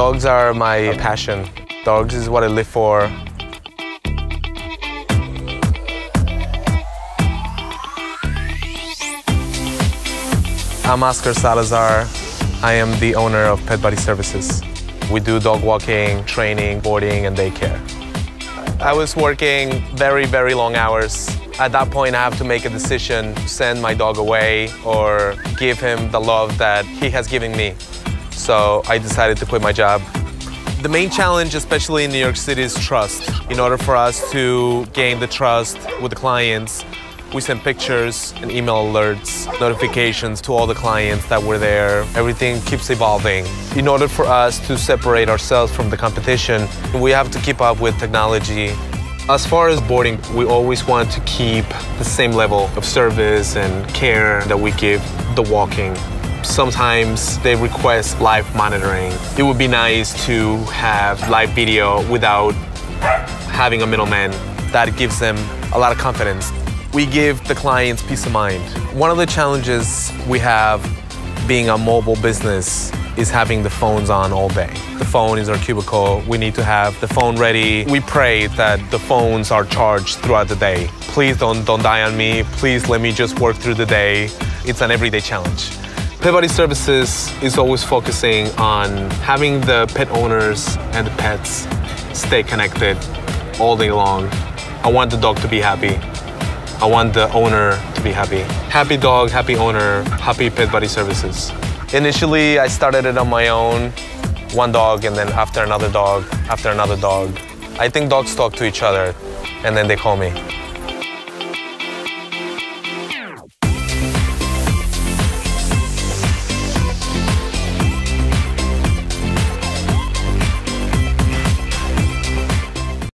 Dogs are my passion. Dogs is what I live for. I'm Oscar Salazar. I am the owner of Pet Buddy Services. We do dog walking, training, boarding, and daycare. I was working very, very long hours. At that point, I have to make a decision send my dog away or give him the love that he has given me. So I decided to quit my job. The main challenge, especially in New York City, is trust. In order for us to gain the trust with the clients, we send pictures and email alerts, notifications to all the clients that were there. Everything keeps evolving. In order for us to separate ourselves from the competition, we have to keep up with technology. As far as boarding, we always want to keep the same level of service and care that we give the walking. Sometimes they request live monitoring. It would be nice to have live video without having a middleman. That gives them a lot of confidence. We give the clients peace of mind. One of the challenges we have being a mobile business is having the phones on all day. The phone is our cubicle. We need to have the phone ready. We pray that the phones are charged throughout the day. Please don't, don't die on me. Please let me just work through the day. It's an everyday challenge. Pet Buddy Services is always focusing on having the pet owners and the pets stay connected all day long. I want the dog to be happy. I want the owner to be happy. Happy dog, happy owner, happy Pet Buddy Services. Initially, I started it on my own, one dog, and then after another dog, after another dog. I think dogs talk to each other, and then they call me.